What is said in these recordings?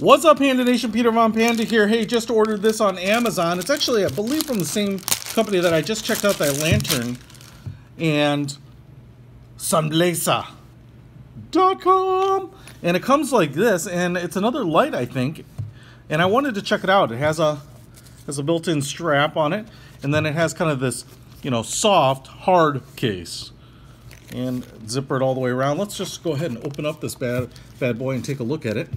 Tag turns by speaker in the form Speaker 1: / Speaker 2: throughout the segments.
Speaker 1: What's up, Panda Nation? Peter Von Panda here. Hey, just ordered this on Amazon. It's actually, I believe, from the same company that I just checked out that lantern. And sunblesa.com. And it comes like this, and it's another light, I think. And I wanted to check it out. It has a has a built-in strap on it, and then it has kind of this, you know, soft, hard case. And zipper it all the way around. Let's just go ahead and open up this bad bad boy and take a look at it.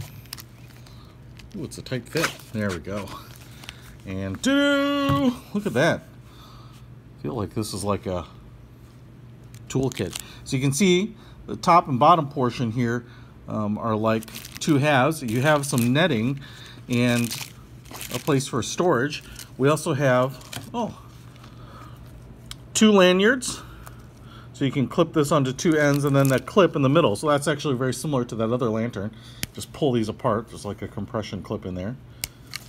Speaker 1: Ooh, it's a tight fit. There we go. And do look at that. I feel like this is like a toolkit. So you can see the top and bottom portion here um, are like two halves. You have some netting and a place for storage. We also have, oh, two lanyards. So you can clip this onto two ends and then that clip in the middle. So that's actually very similar to that other lantern. Just pull these apart. There's like a compression clip in there.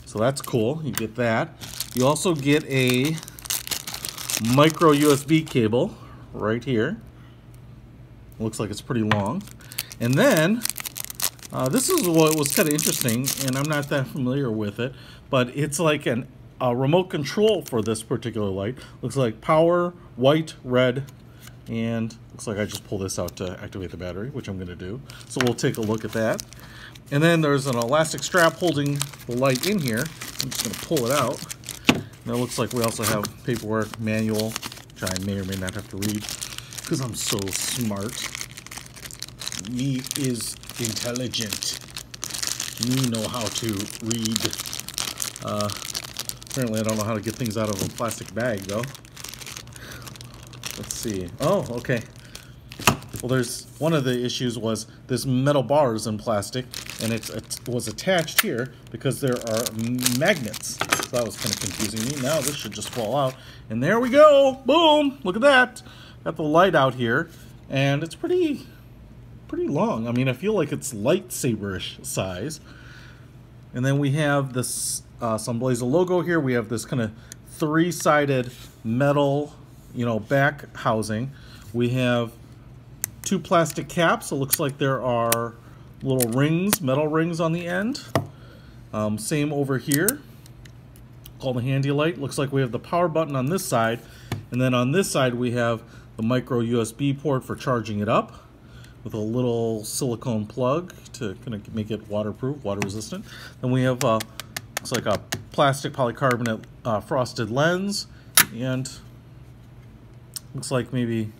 Speaker 1: So that's cool. You get that. You also get a micro USB cable right here. Looks like it's pretty long. And then, uh, this is what was kind of interesting, and I'm not that familiar with it, but it's like an, a remote control for this particular light. Looks like power, white, red, and looks like I just pull this out to activate the battery, which I'm going to do. So we'll take a look at that. And then there's an elastic strap holding the light in here. I'm just going to pull it out. And it looks like we also have paperwork, manual, which I may or may not have to read because I'm so smart. Me is intelligent. Me know how to read. Uh, apparently I don't know how to get things out of a plastic bag though. Let's see. Oh, okay. Well, there's one of the issues was this metal bar is in plastic, and it's, it was attached here because there are magnets. So that was kind of confusing me. Now this should just fall out, and there we go. Boom! Look at that. Got the light out here, and it's pretty, pretty long. I mean, I feel like it's lightsaber-ish size. And then we have this uh, Sunblesa logo here. We have this kind of three-sided metal you know, back housing. We have two plastic caps. It looks like there are little rings, metal rings on the end. Um, same over here, called the handy light. Looks like we have the power button on this side, and then on this side we have the micro USB port for charging it up with a little silicone plug to kind of make it waterproof, water resistant. Then we have uh, looks like a plastic polycarbonate uh, frosted lens and looks like maybe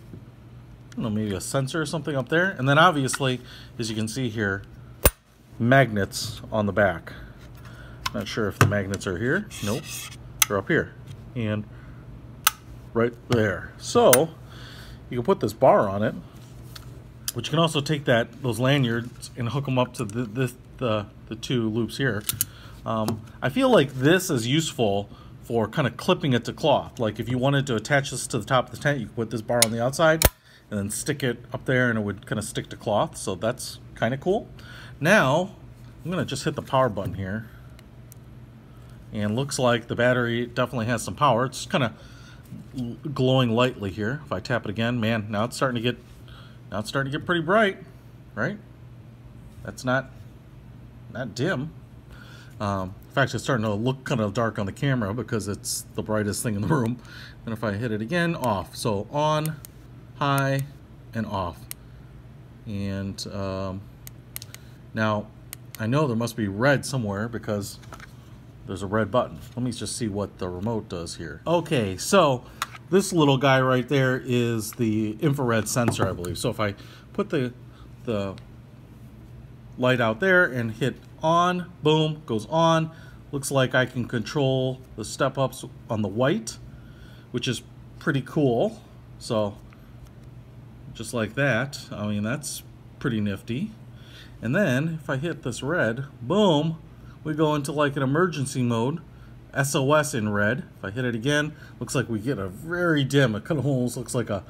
Speaker 1: I don't know, maybe a sensor or something up there. And then obviously, as you can see here, magnets on the back. Not sure if the magnets are here. Nope, they're up here. And right there. So, you can put this bar on it, but you can also take that those lanyards and hook them up to the, the, the two loops here. Um, I feel like this is useful for kind of clipping it to cloth. Like if you wanted to attach this to the top of the tent, you could put this bar on the outside and then stick it up there and it would kind of stick to cloth. So that's kind of cool. Now, I'm going to just hit the power button here. And looks like the battery definitely has some power. It's kind of glowing lightly here. If I tap it again, man, now it's starting to get now it's starting to get pretty bright, right? That's not not dim. Um, fact, it's starting to look kind of dark on the camera because it's the brightest thing in the room. And if I hit it again, off. So on, high, and off. And um, now I know there must be red somewhere because there's a red button. Let me just see what the remote does here. Okay, so this little guy right there is the infrared sensor, I believe. So if I put the, the light out there and hit on, boom, goes on. Looks like I can control the step ups on the white, which is pretty cool. So just like that, I mean, that's pretty nifty. And then if I hit this red, boom, we go into like an emergency mode, SOS in red. If I hit it again, looks like we get a very dim, it kind of almost looks like a,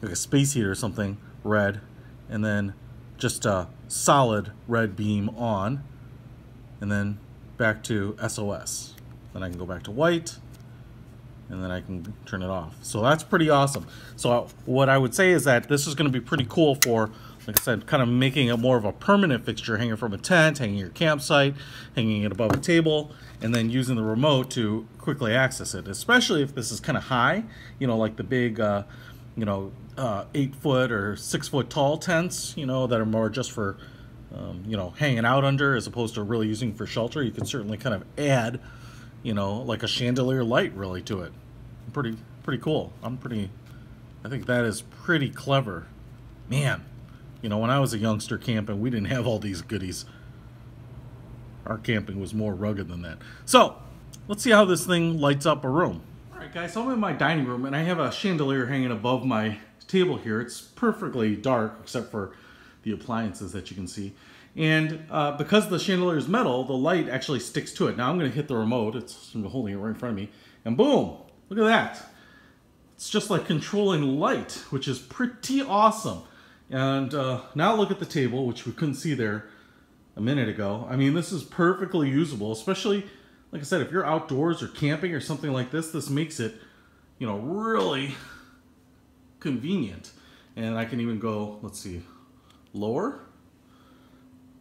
Speaker 1: like a space heater or something, red. And then just a solid red beam on and then back to SOS. Then I can go back to white and then I can turn it off. So that's pretty awesome. So what I would say is that this is going to be pretty cool for like I said, kind of making it more of a permanent fixture, hanging from a tent, hanging your campsite, hanging it above a table, and then using the remote to quickly access it. Especially if this is kind of high, you know, like the big, uh, you know, uh, eight foot or six foot tall tents, you know, that are more just for, um, you know, hanging out under as opposed to really using for shelter. You can certainly kind of add, you know, like a chandelier light really to it. Pretty, pretty cool. I'm pretty, I think that is pretty clever. Man, you know, when I was a youngster camping, we didn't have all these goodies. Our camping was more rugged than that. So, let's see how this thing lights up a room. All right, guys, so I'm in my dining room, and I have a chandelier hanging above my table here. It's perfectly dark, except for the appliances that you can see. And uh, because the chandelier is metal, the light actually sticks to it. Now I'm going to hit the remote. It's holding it right in front of me. And boom, look at that. It's just like controlling light, which is pretty awesome. And uh, now look at the table, which we couldn't see there a minute ago. I mean, this is perfectly usable, especially, like I said, if you're outdoors or camping or something like this, this makes it, you know, really convenient. And I can even go, let's see, lower.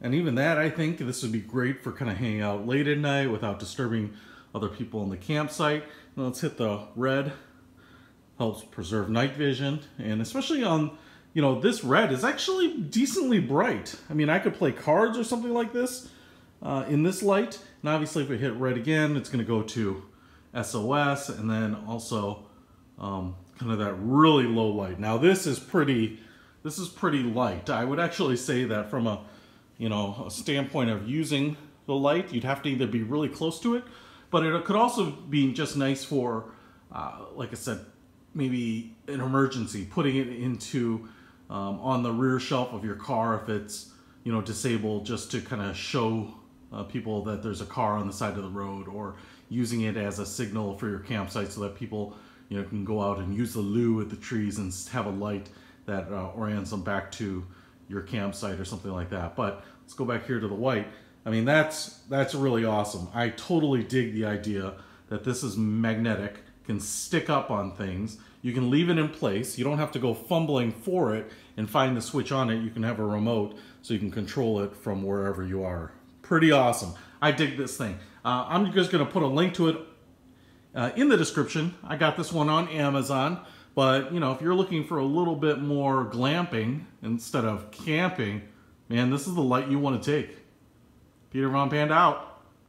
Speaker 1: And even that, I think this would be great for kind of hanging out late at night without disturbing other people in the campsite. And let's hit the red. Helps preserve night vision. And especially on you know, this red is actually decently bright. I mean, I could play cards or something like this uh, in this light. And obviously, if we hit red again, it's going to go to SOS and then also um, kind of that really low light. Now, this is pretty, this is pretty light. I would actually say that from a, you know, a standpoint of using the light, you'd have to either be really close to it, but it could also be just nice for, uh, like I said, maybe an emergency, putting it into um, on the rear shelf of your car if it's you know disabled just to kind of show uh, people that there's a car on the side of the road or using it as a signal for your campsite so that people you know can go out and use the loo at the trees and have a light that uh, orients them back to your campsite or something like that but let's go back here to the white I mean that's that's really awesome I totally dig the idea that this is magnetic can stick up on things you can leave it in place. You don't have to go fumbling for it and find the switch on it. You can have a remote so you can control it from wherever you are. Pretty awesome. I dig this thing. Uh, I'm just to put a link to it uh, in the description. I got this one on Amazon. But, you know, if you're looking for a little bit more glamping instead of camping, man, this is the light you want to take. Peter Von Panda out.